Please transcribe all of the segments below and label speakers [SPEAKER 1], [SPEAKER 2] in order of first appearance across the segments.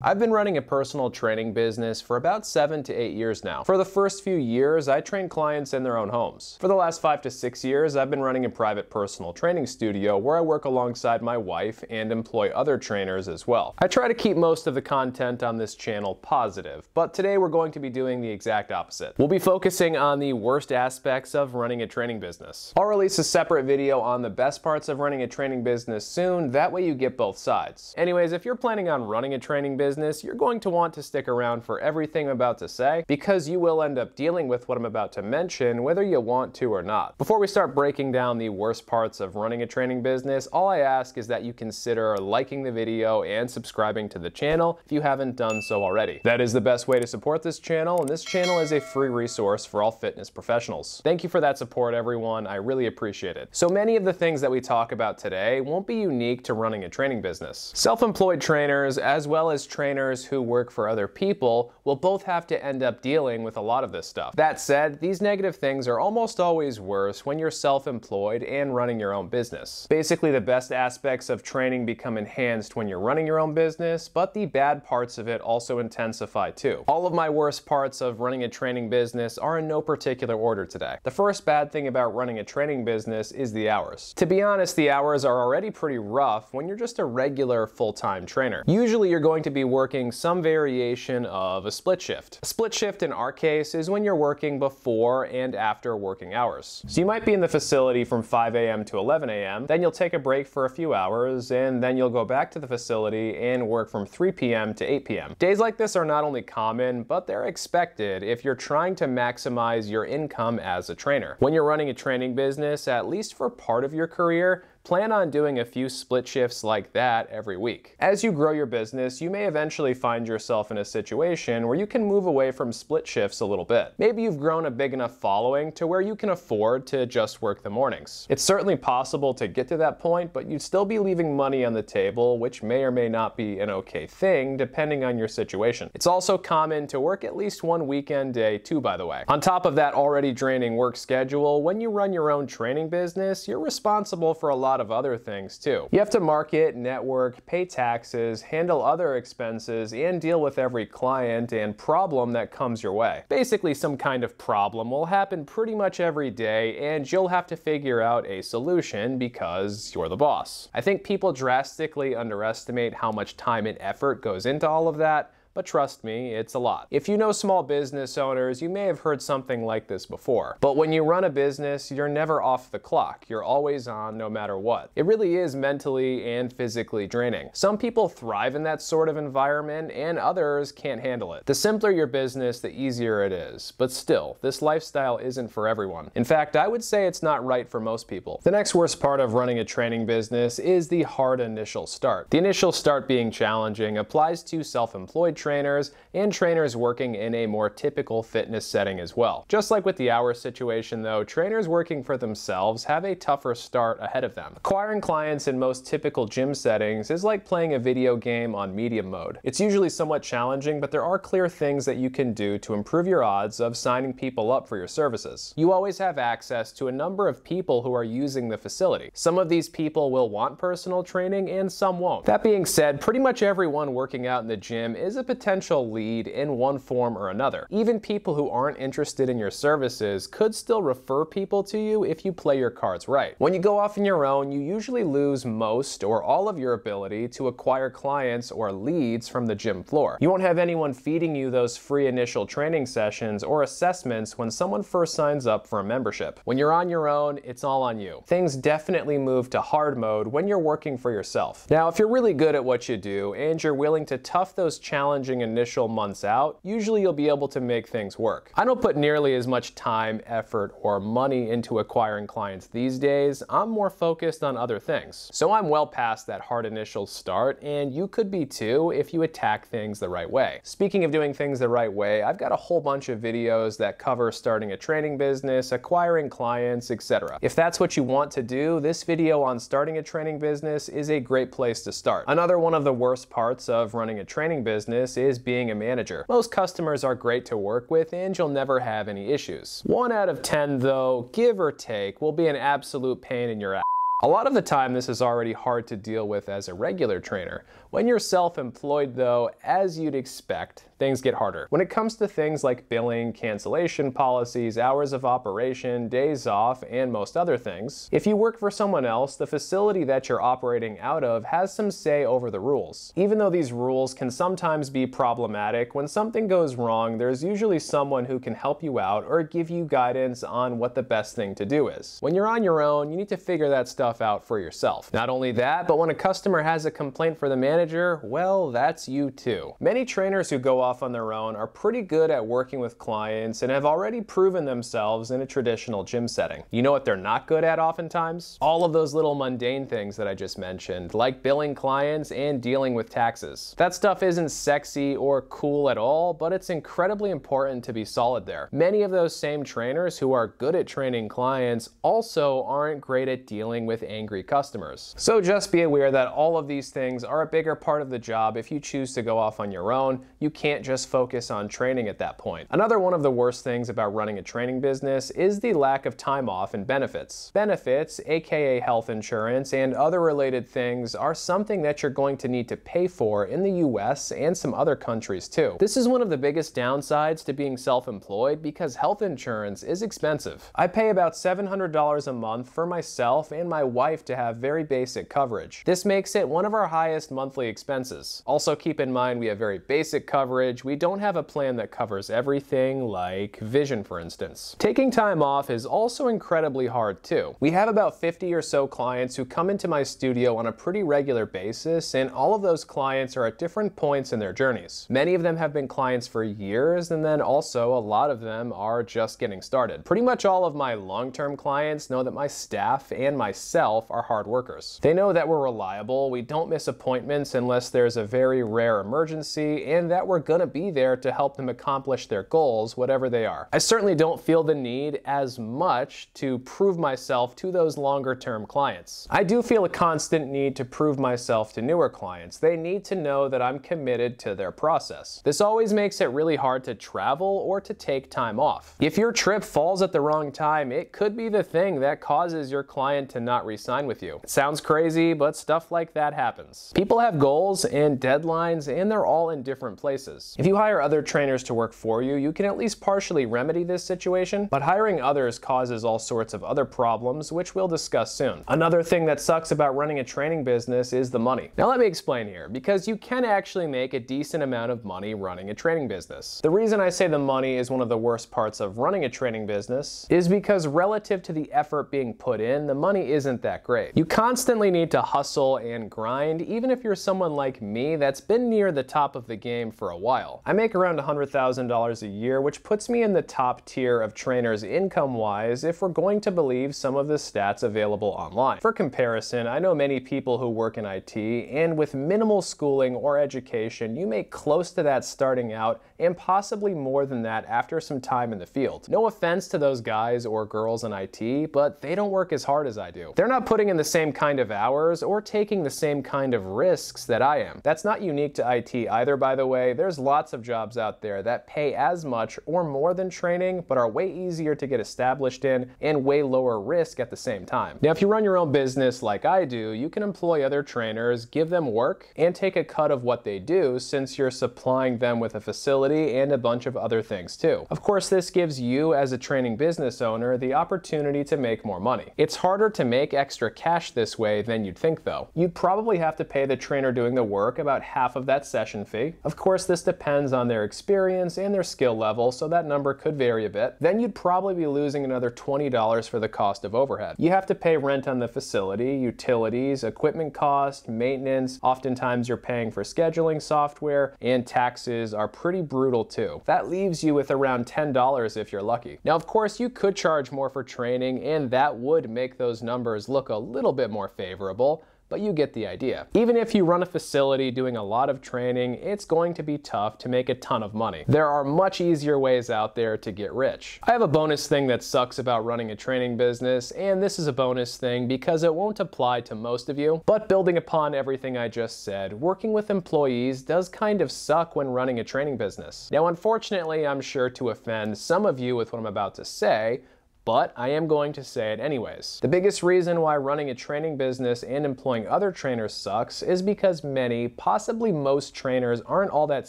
[SPEAKER 1] I've been running a personal training business for about seven to eight years now. For the first few years, I trained clients in their own homes. For the last five to six years, I've been running a private personal training studio where I work alongside my wife and employ other trainers as well. I try to keep most of the content on this channel positive, but today we're going to be doing the exact opposite. We'll be focusing on the worst aspects of running a training business. I'll release a separate video on the best parts of running a training business soon, that way you get both sides. Anyways, if you're planning on running a training business, business, you're going to want to stick around for everything I'm about to say because you will end up dealing with what I'm about to mention whether you want to or not. Before we start breaking down the worst parts of running a training business, all I ask is that you consider liking the video and subscribing to the channel if you haven't done so already. That is the best way to support this channel, and this channel is a free resource for all fitness professionals. Thank you for that support, everyone. I really appreciate it. So many of the things that we talk about today won't be unique to running a training business. Self-employed trainers, as well as trainers who work for other people will both have to end up dealing with a lot of this stuff. That said, these negative things are almost always worse when you're self-employed and running your own business. Basically, the best aspects of training become enhanced when you're running your own business, but the bad parts of it also intensify too. All of my worst parts of running a training business are in no particular order today. The first bad thing about running a training business is the hours. To be honest, the hours are already pretty rough when you're just a regular full-time trainer. Usually you're going to be working some variation of a split shift. A split shift in our case is when you're working before and after working hours. So you might be in the facility from 5 a.m. to 11 a.m., then you'll take a break for a few hours, and then you'll go back to the facility and work from 3 p.m. to 8 p.m. Days like this are not only common, but they're expected if you're trying to maximize your income as a trainer. When you're running a training business, at least for part of your career, plan on doing a few split shifts like that every week. As you grow your business, you may eventually find yourself in a situation where you can move away from split shifts a little bit. Maybe you've grown a big enough following to where you can afford to just work the mornings. It's certainly possible to get to that point, but you'd still be leaving money on the table, which may or may not be an okay thing depending on your situation. It's also common to work at least one weekend day too, by the way. On top of that already draining work schedule, when you run your own training business, you're responsible for a lot lot of other things too. You have to market, network, pay taxes, handle other expenses, and deal with every client and problem that comes your way. Basically, some kind of problem will happen pretty much every day, and you'll have to figure out a solution because you're the boss. I think people drastically underestimate how much time and effort goes into all of that but trust me, it's a lot. If you know small business owners, you may have heard something like this before. But when you run a business, you're never off the clock. You're always on no matter what. It really is mentally and physically draining. Some people thrive in that sort of environment and others can't handle it. The simpler your business, the easier it is. But still, this lifestyle isn't for everyone. In fact, I would say it's not right for most people. The next worst part of running a training business is the hard initial start. The initial start being challenging applies to self-employed trainers and trainers working in a more typical fitness setting as well. Just like with the hour situation though, trainers working for themselves have a tougher start ahead of them. Acquiring clients in most typical gym settings is like playing a video game on medium mode. It's usually somewhat challenging, but there are clear things that you can do to improve your odds of signing people up for your services. You always have access to a number of people who are using the facility. Some of these people will want personal training and some won't. That being said, pretty much everyone working out in the gym is a potential lead in one form or another. Even people who aren't interested in your services could still refer people to you if you play your cards right. When you go off on your own, you usually lose most or all of your ability to acquire clients or leads from the gym floor. You won't have anyone feeding you those free initial training sessions or assessments when someone first signs up for a membership. When you're on your own, it's all on you. Things definitely move to hard mode when you're working for yourself. Now, if you're really good at what you do and you're willing to tough those challenges challenging initial months out, usually you'll be able to make things work. I don't put nearly as much time, effort, or money into acquiring clients these days. I'm more focused on other things. So I'm well past that hard initial start, and you could be too if you attack things the right way. Speaking of doing things the right way, I've got a whole bunch of videos that cover starting a training business, acquiring clients, etc. If that's what you want to do, this video on starting a training business is a great place to start. Another one of the worst parts of running a training business business is being a manager. Most customers are great to work with and you'll never have any issues. One out of 10 though, give or take, will be an absolute pain in your ass. A lot of the time, this is already hard to deal with as a regular trainer. When you're self employed, though, as you'd expect, things get harder. When it comes to things like billing, cancellation policies, hours of operation, days off, and most other things, if you work for someone else, the facility that you're operating out of has some say over the rules. Even though these rules can sometimes be problematic, when something goes wrong, there's usually someone who can help you out or give you guidance on what the best thing to do is. When you're on your own, you need to figure that stuff stuff out for yourself. Not only that, but when a customer has a complaint for the manager, well, that's you too. Many trainers who go off on their own are pretty good at working with clients and have already proven themselves in a traditional gym setting. You know what they're not good at oftentimes? All of those little mundane things that I just mentioned, like billing clients and dealing with taxes. That stuff isn't sexy or cool at all, but it's incredibly important to be solid there. Many of those same trainers who are good at training clients also aren't great at dealing with with angry customers. So just be aware that all of these things are a bigger part of the job if you choose to go off on your own. You can't just focus on training at that point. Another one of the worst things about running a training business is the lack of time off and benefits. Benefits, aka health insurance and other related things, are something that you're going to need to pay for in the US and some other countries too. This is one of the biggest downsides to being self-employed because health insurance is expensive. I pay about $700 a month for myself and my wife to have very basic coverage. This makes it one of our highest monthly expenses. Also keep in mind we have very basic coverage. We don't have a plan that covers everything like vision for instance. Taking time off is also incredibly hard too. We have about 50 or so clients who come into my studio on a pretty regular basis and all of those clients are at different points in their journeys. Many of them have been clients for years and then also a lot of them are just getting started. Pretty much all of my long-term clients know that my staff and myself itself are hard workers. They know that we're reliable, we don't miss appointments unless there's a very rare emergency, and that we're gonna be there to help them accomplish their goals, whatever they are. I certainly don't feel the need as much to prove myself to those longer term clients. I do feel a constant need to prove myself to newer clients. They need to know that I'm committed to their process. This always makes it really hard to travel or to take time off. If your trip falls at the wrong time, it could be the thing that causes your client to not re-sign with you. It sounds crazy, but stuff like that happens. People have goals and deadlines, and they're all in different places. If you hire other trainers to work for you, you can at least partially remedy this situation, but hiring others causes all sorts of other problems, which we'll discuss soon. Another thing that sucks about running a training business is the money. Now let me explain here, because you can actually make a decent amount of money running a training business. The reason I say the money is one of the worst parts of running a training business is because relative to the effort being put in, the money isn't isn't that great. You constantly need to hustle and grind, even if you're someone like me that's been near the top of the game for a while. I make around $100,000 a year, which puts me in the top tier of trainers income-wise if we're going to believe some of the stats available online. For comparison, I know many people who work in IT, and with minimal schooling or education, you make close to that starting out, and possibly more than that after some time in the field. No offense to those guys or girls in IT, but they don't work as hard as I do. They're not putting in the same kind of hours or taking the same kind of risks that I am. That's not unique to IT either, by the way. There's lots of jobs out there that pay as much or more than training, but are way easier to get established in and way lower risk at the same time. Now, if you run your own business like I do, you can employ other trainers, give them work, and take a cut of what they do since you're supplying them with a facility and a bunch of other things too. Of course, this gives you as a training business owner the opportunity to make more money. It's harder to make make extra cash this way than you'd think though. You'd probably have to pay the trainer doing the work about half of that session fee. Of course, this depends on their experience and their skill level, so that number could vary a bit. Then you'd probably be losing another $20 for the cost of overhead. You have to pay rent on the facility, utilities, equipment cost, maintenance. Oftentimes you're paying for scheduling software, and taxes are pretty brutal too. That leaves you with around $10 if you're lucky. Now, of course, you could charge more for training, and that would make those numbers numbers look a little bit more favorable, but you get the idea. Even if you run a facility doing a lot of training, it's going to be tough to make a ton of money. There are much easier ways out there to get rich. I have a bonus thing that sucks about running a training business, and this is a bonus thing because it won't apply to most of you. But building upon everything I just said, working with employees does kind of suck when running a training business. Now, unfortunately, I'm sure to offend some of you with what I'm about to say, but I am going to say it anyways. The biggest reason why running a training business and employing other trainers sucks is because many, possibly most trainers aren't all that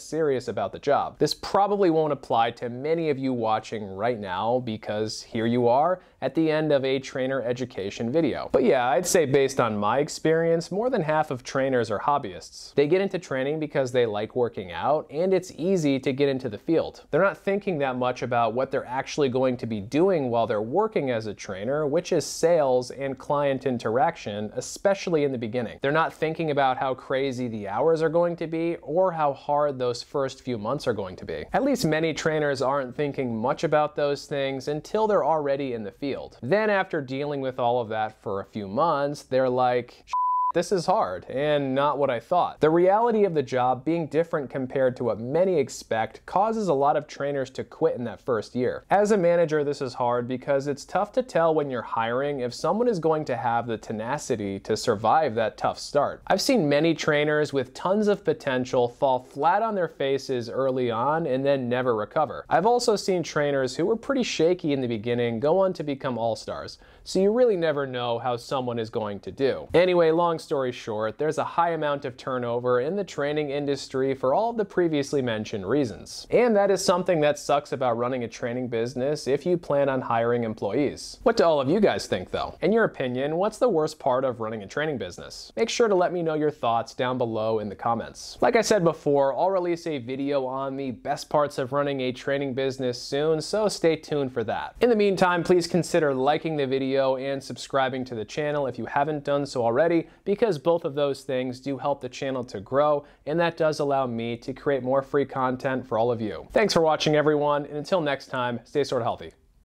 [SPEAKER 1] serious about the job. This probably won't apply to many of you watching right now because here you are at the end of a trainer education video. But yeah, I'd say based on my experience, more than half of trainers are hobbyists. They get into training because they like working out and it's easy to get into the field. They're not thinking that much about what they're actually going to be doing while they're working as a trainer, which is sales and client interaction, especially in the beginning. They're not thinking about how crazy the hours are going to be or how hard those first few months are going to be. At least many trainers aren't thinking much about those things until they're already in the field. Then after dealing with all of that for a few months, they're like, this is hard and not what I thought. The reality of the job being different compared to what many expect causes a lot of trainers to quit in that first year. As a manager, this is hard because it's tough to tell when you're hiring if someone is going to have the tenacity to survive that tough start. I've seen many trainers with tons of potential fall flat on their faces early on and then never recover. I've also seen trainers who were pretty shaky in the beginning go on to become all-stars, so you really never know how someone is going to do. Anyway, long story short, there's a high amount of turnover in the training industry for all the previously mentioned reasons. And that is something that sucks about running a training business if you plan on hiring employees. What do all of you guys think though? In your opinion, what's the worst part of running a training business? Make sure to let me know your thoughts down below in the comments. Like I said before, I'll release a video on the best parts of running a training business soon, so stay tuned for that. In the meantime, please consider liking the video and subscribing to the channel if you haven't done so already because both of those things do help the channel to grow and that does allow me to create more free content for all of you. Thanks for watching everyone and until next time, stay sort of healthy.